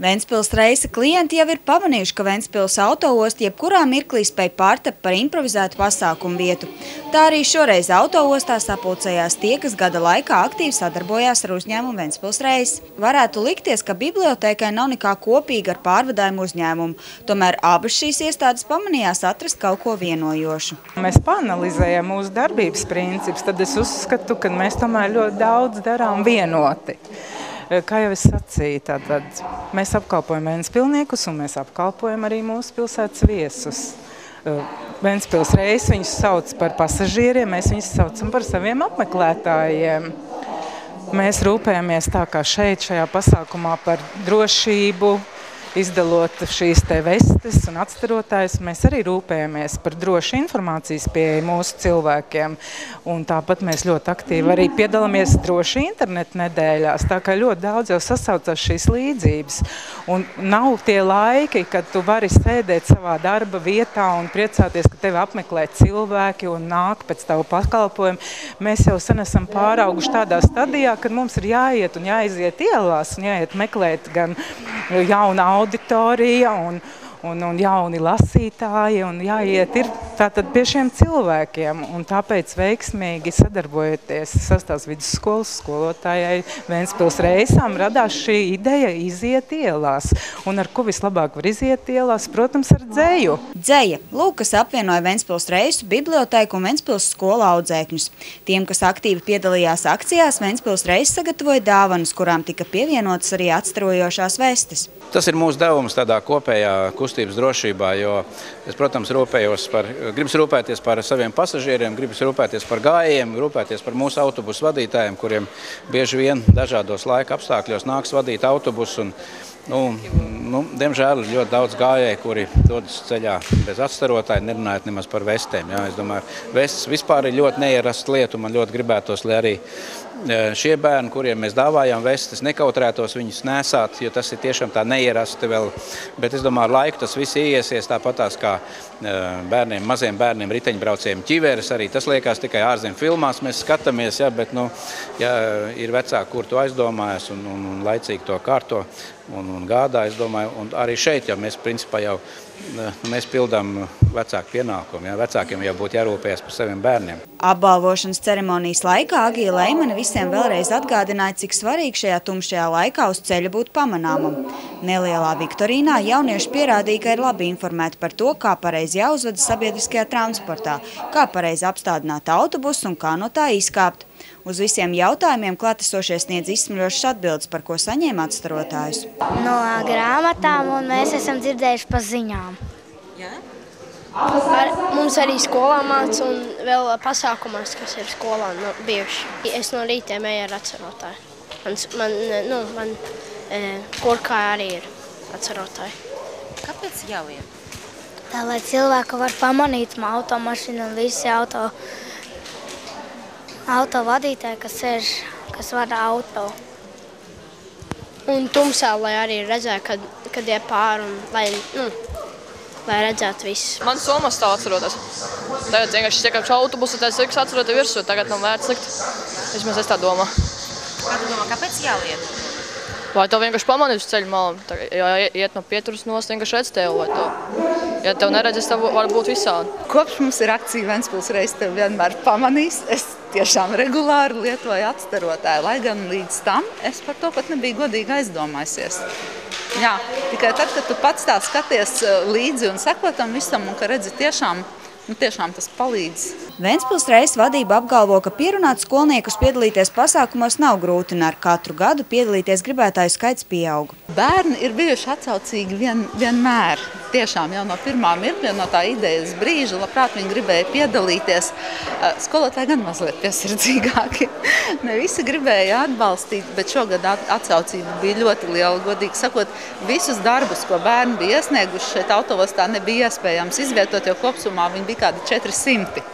Ventspils reisa klienti jau ir pamanījuši, ka Ventspils autoosti jebkurā mirklī spēj pārtapt par improvizētu pasākumu vietu. Tā arī šoreiz autoostā sapulcējās tie, kas gada laikā aktīvi sadarbojās ar uzņēmumu Ventspils reisa. Varētu likties, ka bibliotēkai nav nekā kopīga ar pārvadājumu uzņēmumu, tomēr abas šīs iestādes pamanījās atrast kaut ko vienojošu. Mēs panalizējam mūsu darbības principus, tad es uzskatu, ka mēs tomēr ļoti daudz darām vienoti. Kā jau es sacīju, tad mēs apkalpojam Ventspilniekus un mēs apkalpojam arī mūsu pilsētas viesus. Ventspils reis viņus sauc par pasažieriem, mēs viņus saucam par saviem apmeklētājiem. Mēs rūpējamies tā kā šeit, šajā pasākumā par drošību, izdalot šīs te vestes un atstarotājus, mēs arī rūpējamies par drošu informācijas pieeju mūsu cilvēkiem. Un tāpat mēs ļoti aktīvi arī piedalāmies droši internetu nedēļās, tā kā ļoti daudz jau sasaucas šīs līdzības. Un nav tie laiki, kad tu vari sēdēt savā darba vietā un priecāties, ka tevi apmeklē cilvēki un nāk pēc tavu pakalpojumu. Mēs jau sen esam pārauguši tādā stadijā, kad mums ir jāiet un jāiziet ielās un jāiet meklēt gan jaunu auditorija un, un, un jauni lasītāji un jāiet ir tātad pie šiem cilvēkiem. Un tāpēc veiksmīgi sadarbojoties sastās vidusskolas skolotājai Ventspils reisām radās šī ideja iziet ielās. Un ar ko vislabāk var iziet ielās? Protams, ar dzēju. Dzēja. Lūk, kas apvienoja Ventspils reisu, bibliotēku un Ventspils skolu audzēkņus. Tiem, kas aktīvi piedalījās akcijās, Ventspils reisa sagatavoja dāvanas, kurām tika pievienotas arī atstarojošās vestes. Tas ir mūsu devums tādā kopējā kustības drošībā, jo es, protams, rūpējos par, gribas rūpēties par saviem pasažieriem, gribas rūpēties par gājiem, rūpēties par mūsu autobusu vadītājiem, kuriem bieži vien dažādos laika apstākļos nāks vadīt autobusu. Un, nu, nu, diemžēl ir ļoti daudz gājēju, kuri dodas ceļā bez atstarotāja, nerunājot nemaz par vestēm. Jā. Es domāju, vestes vispār ir ļoti neierasta lieta, un man ļoti gribētos, lai arī šie bērni, kuriem mēs dāvājām vestes, nekautrētos viņus nesāt, jo tas ir tiešām tā neierasti vēl. Bet es domāju, ar laiku tas viss iesies tāpatās kā bērniem, maziem bērniem, riteņbraucējiem ķiveres. Arī tas liekas tikai ārzem filmās mēs skatāmies, ja, bet nu, ja ir vecāki, kur to aizdomājas un, un, un laicīgi to kārto un, un gādā, es domāju, un arī šeit jau mēs principā jau mēs pildām vecāku pienākumu. Ja? Vecākiem jau būtu jārūpējas par saviem bērniem. Apbalvošanas ceremonijas laikā Agija Leimane visiem vēlreiz atgādināja, cik svarīgi šajā tumšajā laikā uz ceļa būt pamanāmam. Nelielā Viktorīnā jaunieši pierādīja, ka ir labi informēti par to, kā pareizi jāuzvedas sabiedriskajā transportā, kā pareizi apstādināt autobusu un kā no tā izkāpt. Uz visiem jautājumiem klātesošie sniedz izsmeļošas atbildes, par ko saņēma atstarotājus. No grāmatām un mēs esam dzirdējuši pa ziņām. Jā? Ar, mums arī skolā māca un vēl pasākumos, kas ir skolā nu, bijuši. Es no rītiem eju ar atcerotāju. Man, man, nu, man e, kurkā arī ir atcerotāji. Kāpēc jāliet? Tā, lai cilvēku var pamanīt automašīnu un visi auto auto vadītāji, kas sēž, kas vada auto. Un tumsā, lai arī redzētu, kad, kad ir pāri un lai, nu, lai redzētu visu. Man somas tā atceroties. Tagad vienkārši iekāpšu autobusu, tad es atceroties virsū, tagad nav vērts likt. Vismaz es tā domāju. Kā tu domā, kāpēc jāliet? Vai to vienkārši pamanīt uz ceļa malu? Ja iet no pieturas nost, vienkārši redz tev, vai to. Ja tev neredzes, tev var būt visādi. Kopš mums ir akcija Ventspils reiz tev vienmēr pamanīs. Es tiešām regulāri lietoju atstarotāju, lai gan līdz tam es par to pat nebiju godīgi aizdomājusies. Jā, tikai tad, kad tu pats tā skaties līdzi un seko tam visam un ka redzi tiešām nu, tiešām tas palīdz. Ventspils reizes vadība apgalvo, ka pierunāt skolniekus piedalīties pasākumos nav grūti un ar katru gadu piedalīties gribētāju skaits pieaug. Bērni ir bijuši atsaucīgi vien, vienmēr. Tiešām jau no pirmā mirkļa, no tā idejas brīža, labprāt viņi gribēja piedalīties. Skolotāji gan mazliet piesardzīgāki. ne visi gribēja atbalstīt, bet šogad atsaucība bija ļoti liela. Godīgi sakot, visus darbus, ko bērni bija iesnieguši šeit autovostā, nebija iespējams izvietot, jo kopsumā viņi bija kādi 400.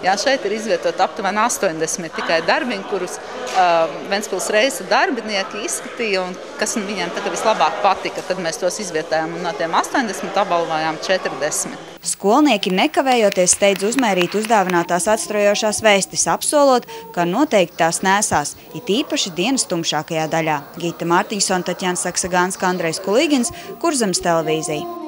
Jā, šeit ir izvietot aptuveni 80 tikai darbiņi, kurus uh, Ventspils reisa darbinieki izskatīja un kas viņiem tā, vislabāk patika. Tad mēs tos izvietējām un no tiem 80 apbalvojām 40. Skolnieki nekavējoties steidz uzmērīt uzdāvinātās atstrojošās vēstis, apsolot, ka noteikti tās nesās, it īpaši dienas tumšākajā daļā. Gita Mārtiņsona, Taķjans Saksagāns, Andrejs Kulīgins, Kurzemes televīzija.